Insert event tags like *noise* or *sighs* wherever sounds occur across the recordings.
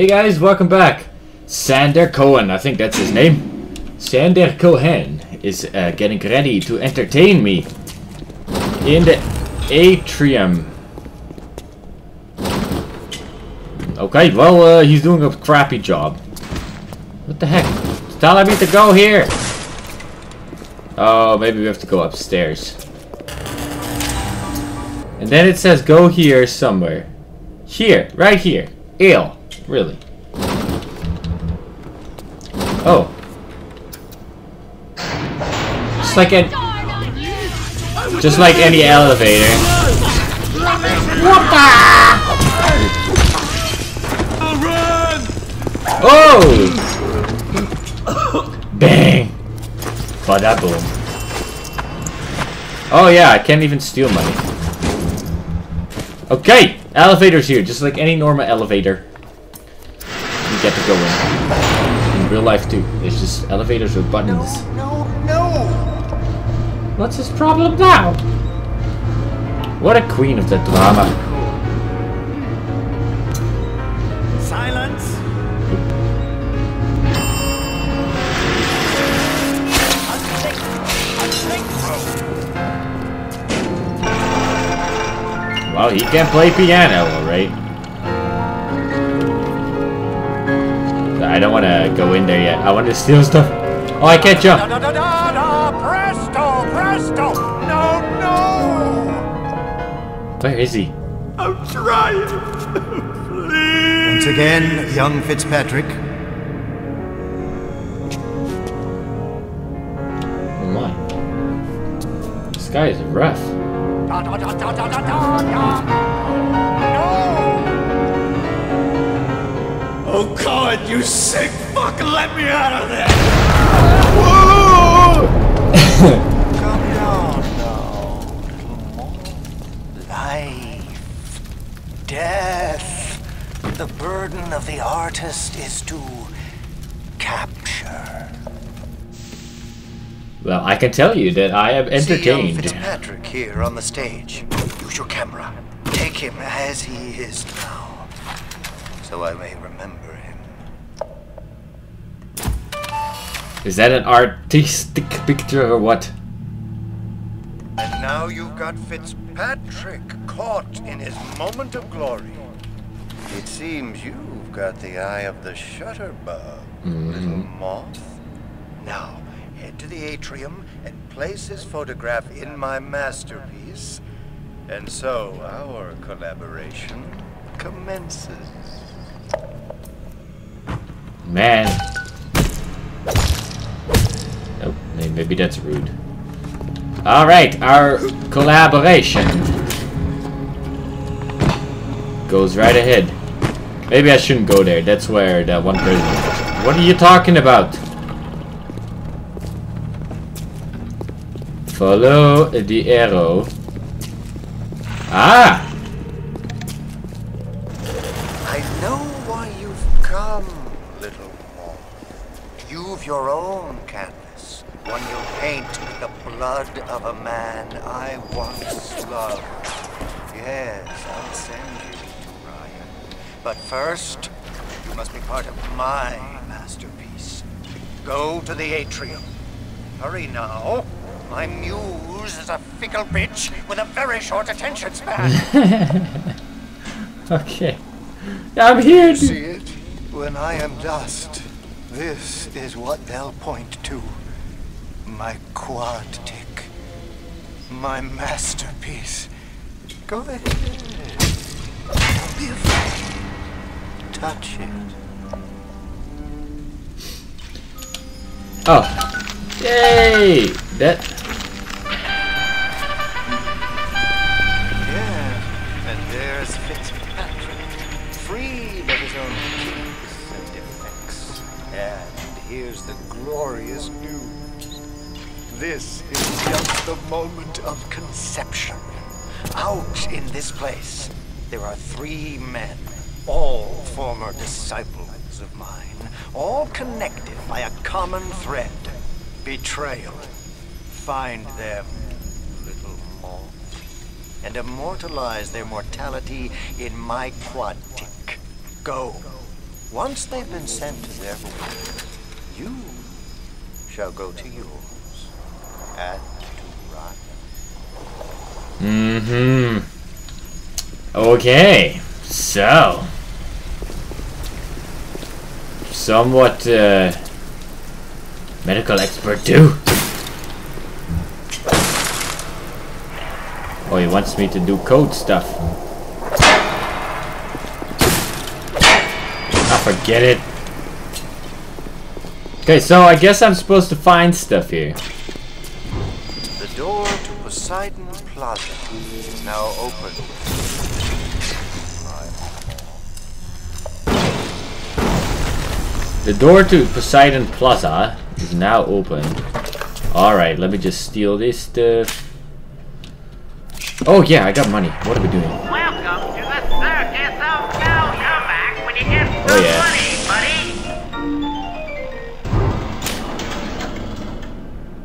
Hey guys, welcome back. Sander Cohen, I think that's his name. Sander Cohen is uh, getting ready to entertain me in the atrium. Okay, well, uh, he's doing a crappy job. What the heck? It's telling me to go here. Oh, maybe we have to go upstairs. And then it says go here somewhere. Here, right here. Ale. Really. Oh. Just like any, just like any elevator. Oh! Bang! Bada boom. Oh yeah, I can't even steal money. Okay, elevator's here, just like any normal elevator. You get to go in. In real life too. It's just elevators with buttons. No, no! What's his problem now? What a queen of the drama. Silence! Well, he can play piano, alright. I don't want to go in there yet. I want to steal stuff. Oh, I can't jump. Da da da! Presto! Presto! No, no! Where is he? I'm trying! Please! Once again, young Fitzpatrick. Oh my. This guy is rough. No! Oh God, you sick fuck! Let me out of there! Calm down now, little moth. Life, death. The burden of the artist is to capture. Well, I can tell you that I am entertained. See young entertained. Fitzpatrick here on the stage. Use your camera. Take him as he is now, so I may remember him. Is that an artistic picture or what? And now you've got Fitzpatrick caught in his moment of glory. It seems you've got the eye of the shutterbug, little mm-hmm. moth. Now, head to the atrium and place his photograph in my masterpiece. And so our collaboration commences. Man. Maybe that's rude. Alright, our collaboration goes right ahead. Maybe I shouldn't go there. That's where that one person. What are you talking about? Follow the arrow. Ah! I know why you've come, little moth. You've your own canvas, one you paint with the blood of a man I once loved. Yes, I'll send you to Ryan. But first, you must be part of my masterpiece. Go to the atrium. Hurry now. My muse is a fickle bitch with a very short attention span. *laughs* Okay. I'm here. See it? When I am dust, this is what they'll point to. My quad tick. My masterpiece. Go ahead. Don't be afraid. Touch it. Oh. Yay! That... This is just the moment of conception. Out in this place, there are three men, all former disciples of mine, all connected by a common thread. Betrayal. Find them, little moth and immortalize their mortality in my quad. Go. Once they've been sent to their home, you shall go to yours Mm-hmm. Okay, so somewhat uh, medical expert too. Oh, he wants me to do code stuff. I forget it. Okay, so I guess I'm supposed to find stuff here. The door to Poseidon Plaza is now open. The door to Poseidon Plaza is now open. Alright, let me just steal this stuff. Oh yeah, I got money. What are we doing? Welcome to the circus of Joe. Come back when you get oh, some Oh, yeah. money,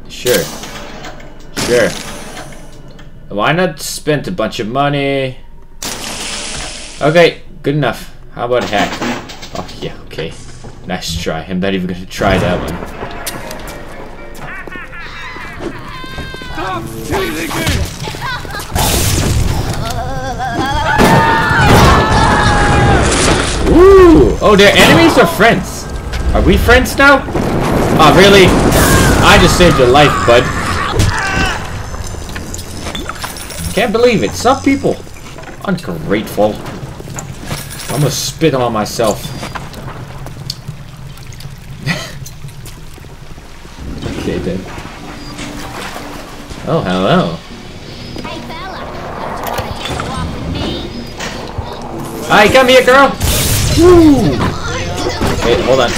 buddy. Sure. Sure. Why not spend a bunch of money? Okay, good enough. How about hack? Oh yeah, okay. Nice try. I'm not even gonna try that one. Ooh! Oh, they're enemies or friends? Are we friends now? Oh, really? I just saved your life, bud. Can't believe it. Some people. Ungrateful. I'm gonna spit on myself. *laughs* okay, then. Oh, hello. Hey fella, don't you wanna take a walk with me? Hi, come here, girl. Woo! Wait, hold on.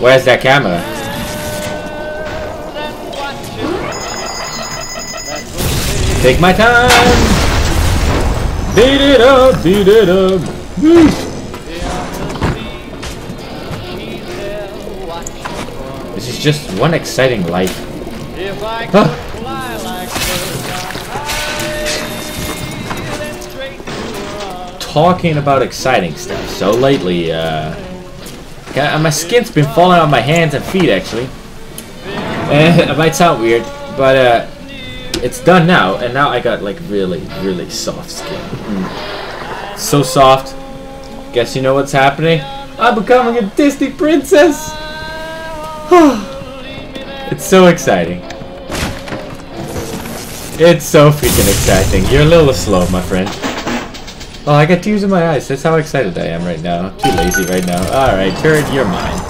Where's that camera? Take my time. Beat it up, beat it up. This is just one exciting life. Talking about exciting stuff. So lately, uh, ca- my skin's been falling on my hands and feet actually. Eh, *laughs* it might sound weird, but uh, it's done now, and now I got like really, really soft skin. Mm. So soft. Guess you know what's happening? I'm becoming a Disney princess. *sighs* it's so exciting. It's so freaking exciting. You're a little slow, my friend. Oh, I got tears in my eyes. That's how excited I am right now. Too lazy right now. Alright, turd, you're mine.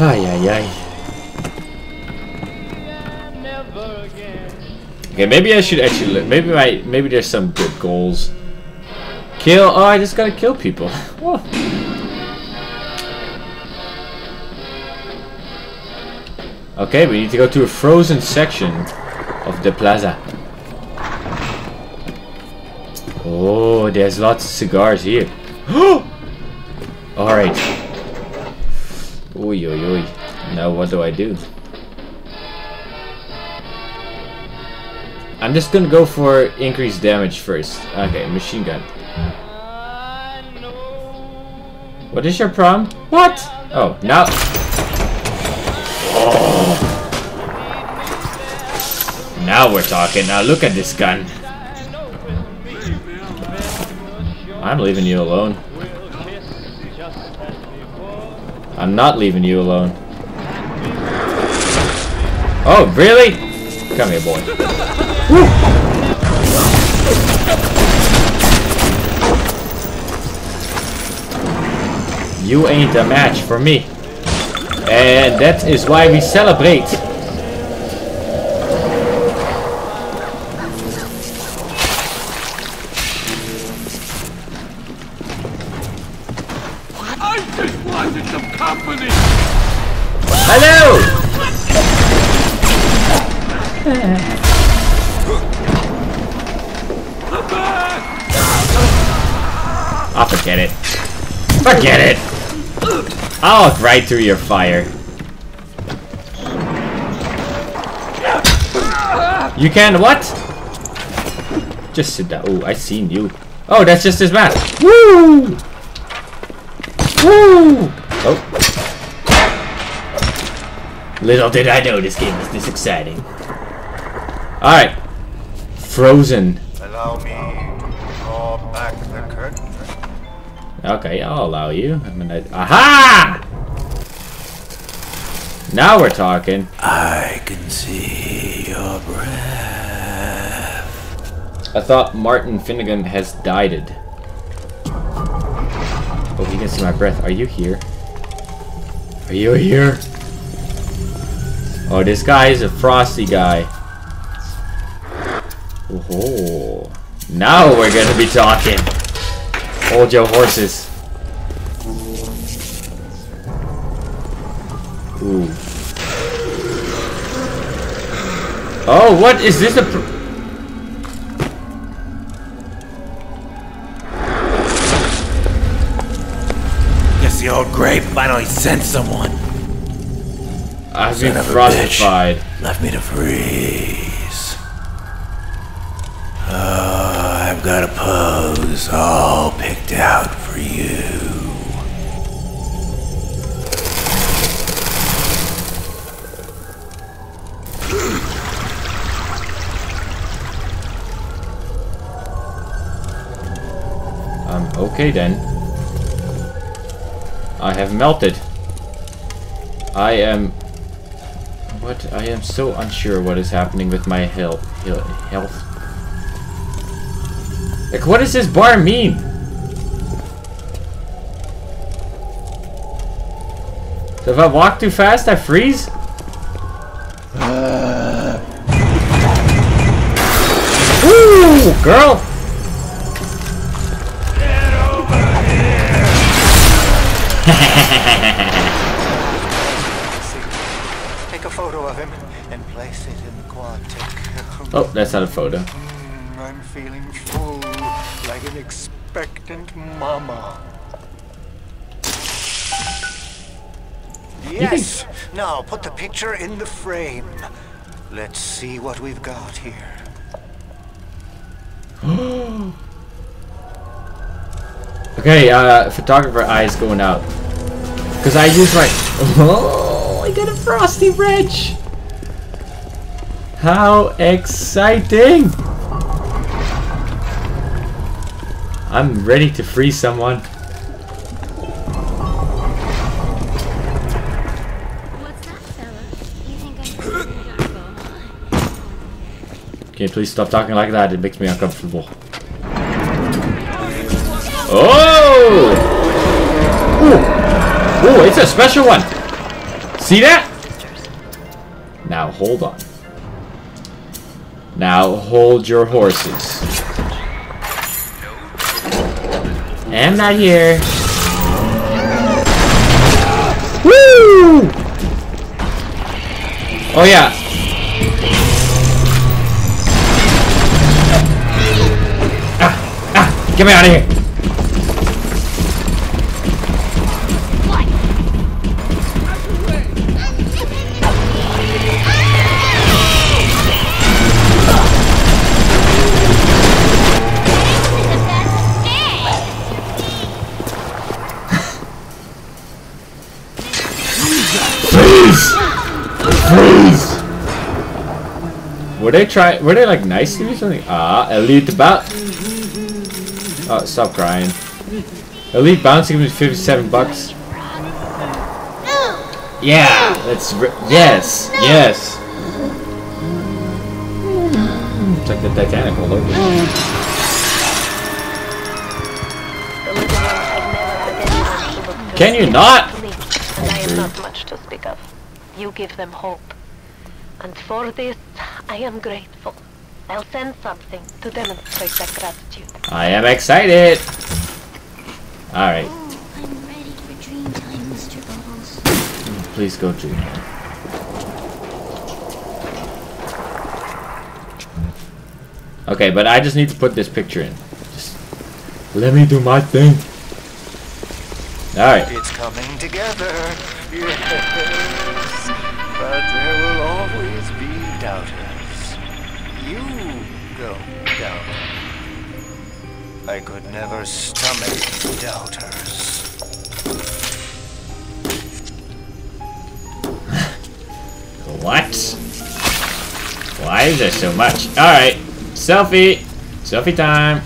Ay, ay, ay. Okay, maybe I should actually. Maybe my maybe there's some good goals. Kill. Oh, I just gotta kill people. *laughs* Okay, we need to go to a frozen section of the plaza. Oh, there's lots of cigars here. *gasps* Alright. Oi, oi, oi. Now what do I do? I'm just gonna go for increased damage first. Okay, machine gun. What is your problem? What? Oh, now. Oh. *gasps* Now we're talking. Now look at this gun. I'm leaving you alone. I'm not leaving you alone. Oh, really? Come here, boy. You ain't a match for me. And that is why we celebrate. I'll forget it. Forget it! I'll walk right through your fire. You can what? Just sit down. Oh, I seen you. Oh, that's just his mask. Woo! Woo! Oh. Little did I know this game was this exciting. Alright. Frozen. Allow me to draw back the curtain. Okay, I'll allow you. I'm gonna. Aha! Now we're talking. I can see your breath. I thought Martin Finnegan has died. Oh, you can see my breath. Are you here? Are you here? Oh, this guy is a frosty guy. Oh, now we're gonna be talking. Hold your horses. Ooh. Oh, what is this? A pr- Guess the old grape finally sent someone. I've been bitch. Left me to freeze. Oh, I've got a pose all picked out for you. Um, okay then. I have melted. I am... What? I am so unsure what is happening with my health. health. Like, what does this bar mean? So if I walk too fast, I freeze? Uh. Ooh, girl! Take a photo of him and place it in the Quantic. Oh, that's not a photo. I'm feeling full, like an expectant mama. Yes! Now put the picture in the frame. Let's see what we've got here. *gasps* Okay, uh, photographer eyes going out. Cause I use my. *laughs* Oh, I got a frosty wrench. How exciting! I'm ready to free someone. What's that, fella? You think I'm Jumbo, huh? Can you please stop talking like that? It makes me uncomfortable. Oh! Ooh! Ooh, it's a special one! See that? Now hold on. Now hold your horses. I'm not here. Woo! Oh yeah, ah, ah, Get me out of here! Were they try? Were they like nice to me? Something? Ah, elite bat. Oh, stop crying. Elite bouncing me 57 bucks. Yeah, that's yes, yes. It's like the Titanic all over. Can you not? I am not much to speak of. You give them hope. And for this, I am grateful. I'll send something to demonstrate that gratitude. I am excited. All right, oh, I'm ready for dream time, Mr. Bubbles. please go dream. Okay, but I just need to put this picture in. Just let me do my thing. All right. It's coming together. Yes. *laughs* But there will always be doubters. I could never stomach doubters. What? Why is there so much? Alright. Selfie. Selfie time.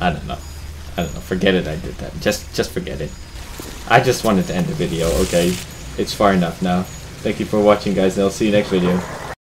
I don't know. I don't know. Forget it I did that. Just just forget it. I just wanted to end the video, okay? It's far enough now. Thank you for watching guys and I'll see you next video.